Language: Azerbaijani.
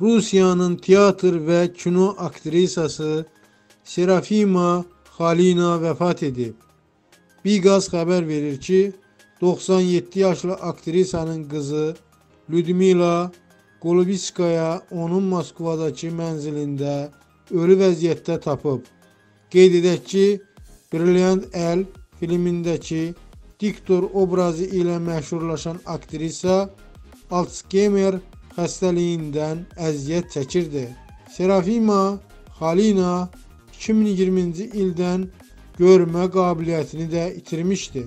Rusiyanın teatr və kino aktrisası Serafima Xalina vəfat edib. Biqaz xəbər verir ki, 97 yaşlı aktrisanın qızı Lyudmila Golubitskaya onun Moskvadakı mənzilində ölü vəziyyətdə tapıb. Qeyd edək ki, Brilliant Əl filmindəki diktor obrazı ilə məşhurlaşan aktrisa Alzheimer xəstəliyindən əziyyət çəkirdi. Serafima Xalina 2020-ci ildən görmə qabiliyyətini də itirmişdi.